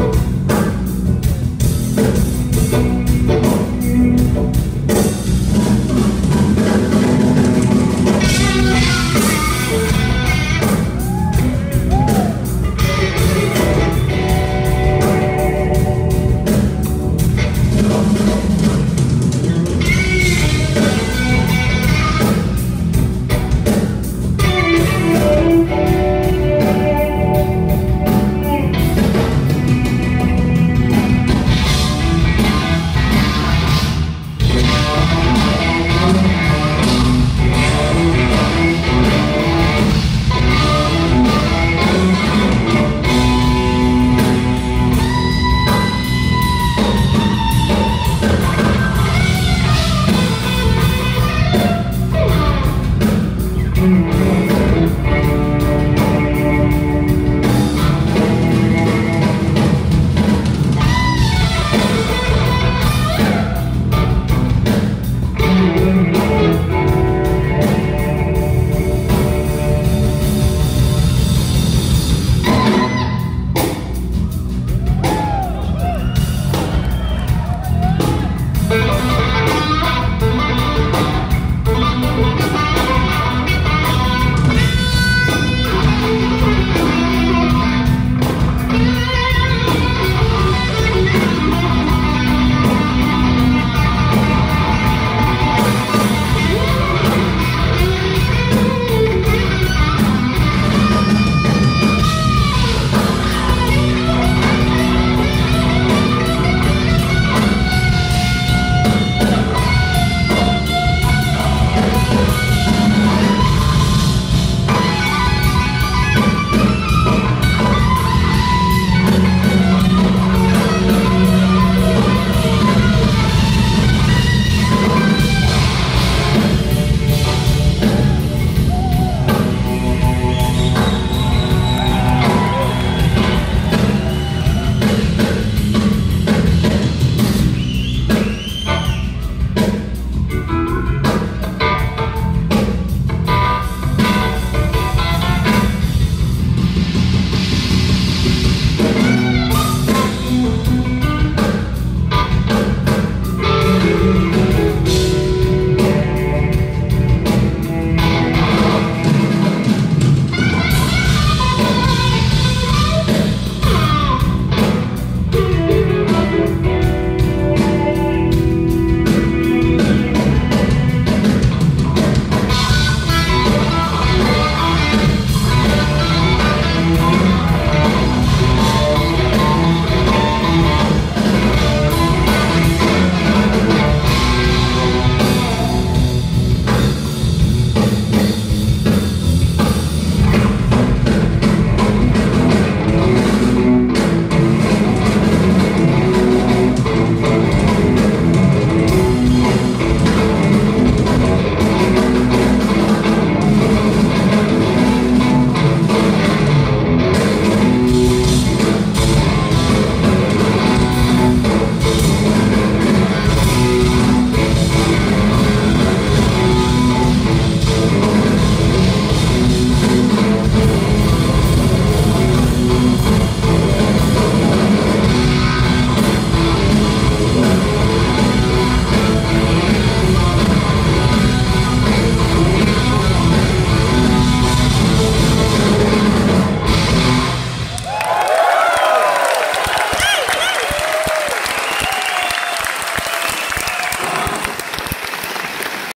go.